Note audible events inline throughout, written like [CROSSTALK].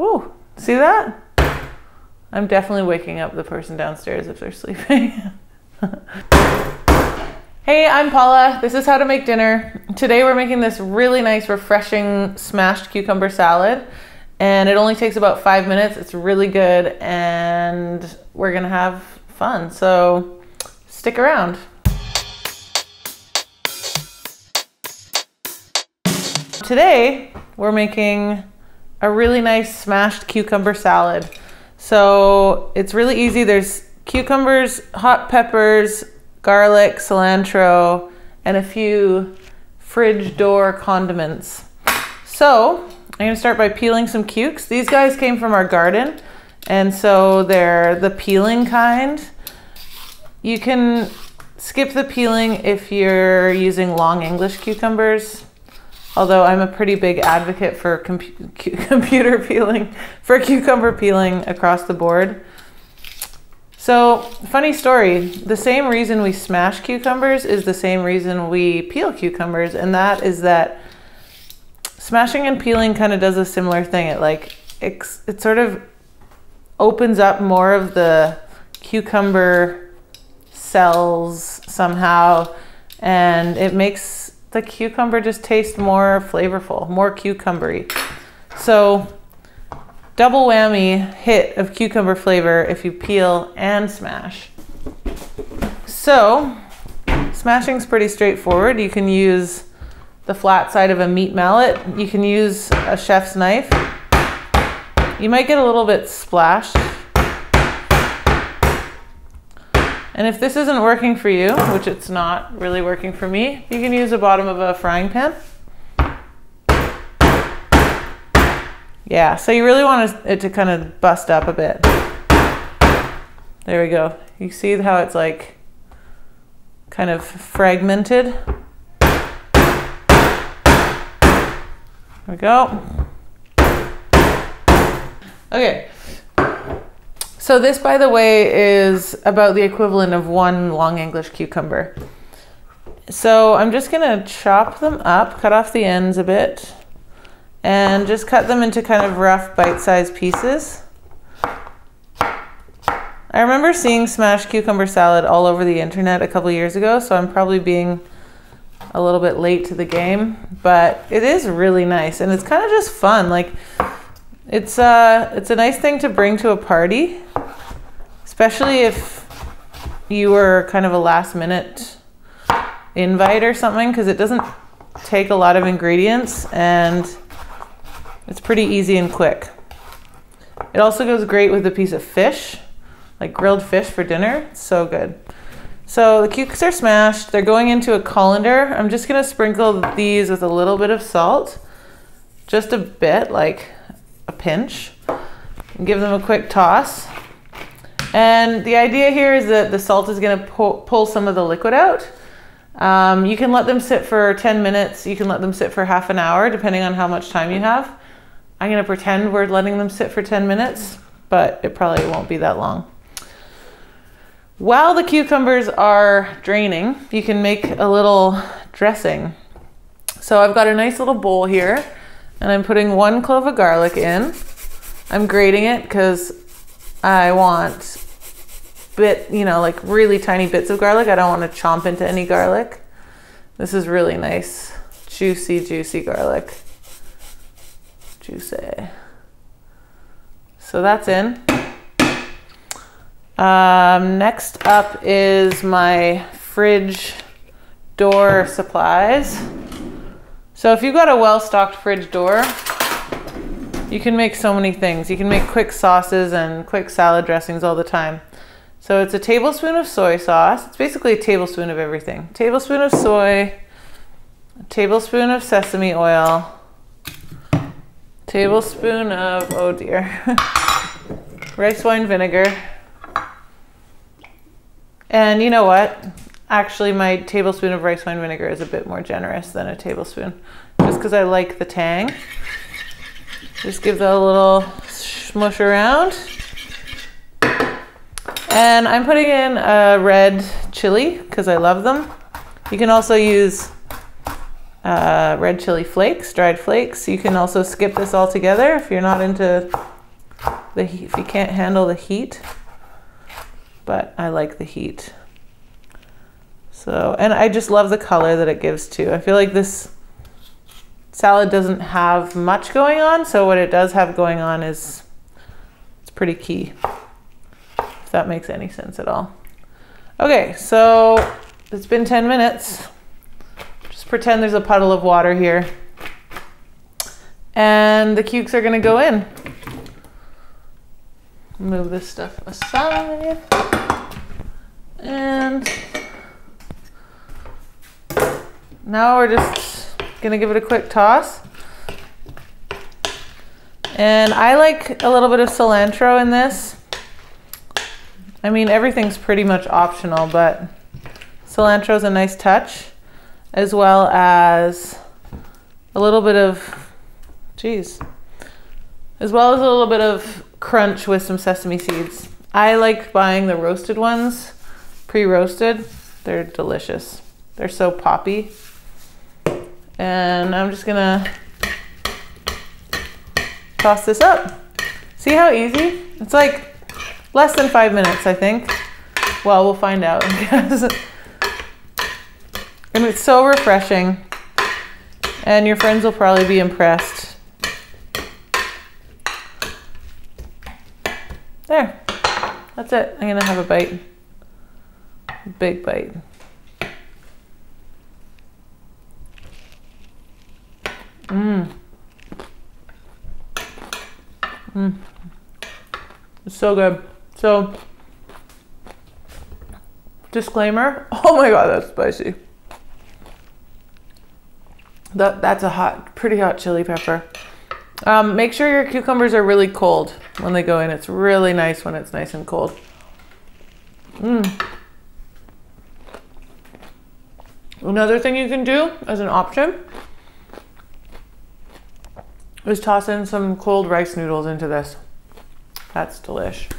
Ooh, see that? I'm definitely waking up the person downstairs if they're sleeping. [LAUGHS] hey, I'm Paula. This is how to make dinner. Today we're making this really nice, refreshing smashed cucumber salad. And it only takes about five minutes. It's really good and we're gonna have fun. So stick around. Today we're making a really nice smashed cucumber salad. So it's really easy. There's cucumbers, hot peppers, garlic, cilantro, and a few fridge door condiments. So I'm gonna start by peeling some cukes. These guys came from our garden, and so they're the peeling kind. You can skip the peeling if you're using long English cucumbers although I'm a pretty big advocate for com [LAUGHS] computer peeling, for cucumber peeling across the board. So, funny story, the same reason we smash cucumbers is the same reason we peel cucumbers, and that is that smashing and peeling kind of does a similar thing. It like, it, it sort of opens up more of the cucumber cells somehow, and it makes the cucumber just tastes more flavorful, more cucumbery. So double whammy hit of cucumber flavor if you peel and smash. So smashing's pretty straightforward. You can use the flat side of a meat mallet. You can use a chef's knife. You might get a little bit splashed And if this isn't working for you, which it's not really working for me, you can use the bottom of a frying pan. Yeah, so you really want it to kind of bust up a bit. There we go. You see how it's like kind of fragmented? There we go. Okay, so this, by the way, is about the equivalent of one long English cucumber. So I'm just gonna chop them up, cut off the ends a bit, and just cut them into kind of rough bite-sized pieces. I remember seeing smashed cucumber salad all over the internet a couple years ago, so I'm probably being a little bit late to the game, but it is really nice and it's kind of just fun. Like it's uh, it's a nice thing to bring to a party, especially if you were kind of a last minute invite or something, because it doesn't take a lot of ingredients and it's pretty easy and quick. It also goes great with a piece of fish, like grilled fish for dinner. It's so good. So the cukes are smashed. They're going into a colander. I'm just gonna sprinkle these with a little bit of salt, just a bit, like a pinch and give them a quick toss. And the idea here is that the salt is going to pull, some of the liquid out. Um, you can let them sit for 10 minutes. You can let them sit for half an hour, depending on how much time you have. I'm going to pretend we're letting them sit for 10 minutes, but it probably won't be that long. While the cucumbers are draining, you can make a little dressing. So I've got a nice little bowl here and I'm putting one clove of garlic in. I'm grating it because I want bit, you know, like really tiny bits of garlic. I don't want to chomp into any garlic. This is really nice, juicy, juicy garlic. Juicy. So that's in. Um, next up is my fridge door supplies. So if you've got a well-stocked fridge door, you can make so many things. You can make quick sauces and quick salad dressings all the time. So it's a tablespoon of soy sauce. It's basically a tablespoon of everything. Tablespoon of soy, a tablespoon of sesame oil, tablespoon of, oh dear, [LAUGHS] rice wine vinegar. And you know what? Actually, my tablespoon of rice wine vinegar is a bit more generous than a tablespoon, just because I like the tang. Just give that a little smush around. And I'm putting in a red chili because I love them. You can also use uh, red chili flakes, dried flakes. You can also skip this all together if you're not into the heat, if you can't handle the heat, but I like the heat. So, and I just love the color that it gives too. I feel like this salad doesn't have much going on, so what it does have going on is it's pretty key. If that makes any sense at all. Okay, so it's been 10 minutes. Just pretend there's a puddle of water here. And the cukes are gonna go in. Move this stuff aside. And now we're just gonna give it a quick toss. And I like a little bit of cilantro in this. I mean, everything's pretty much optional, but cilantro is a nice touch, as well as a little bit of Jeez. As well as a little bit of crunch with some sesame seeds. I like buying the roasted ones, pre-roasted. They're delicious. They're so poppy. And I'm just gonna toss this up. See how easy? It's like less than five minutes, I think. Well, we'll find out. [LAUGHS] and it's so refreshing. And your friends will probably be impressed. There. That's it. I'm gonna have a bite. Big bite. Mmm. Mmm. It's so good. So, disclaimer. [LAUGHS] Oh my god, that's spicy. That, that's a hot, pretty hot chili pepper. Um, make sure your cucumbers are really cold when they go in. It's really nice when it's nice and cold. Mm. Another thing you can do as an option is toss in some cold rice noodles into this. That's delish.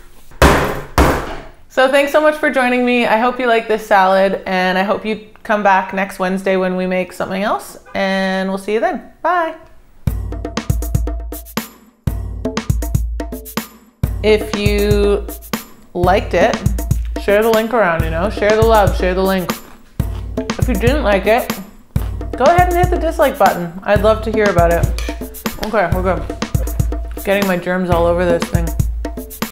So thanks so much for joining me. I hope you like this salad and I hope you come back next Wednesday when we make something else and we'll see you then. Bye. If you liked it, share the link around, you know, share the love, share the link. If you didn't like it, go ahead and hit the dislike button. I'd love to hear about it. Okay, we're good. Getting my germs all over this thing.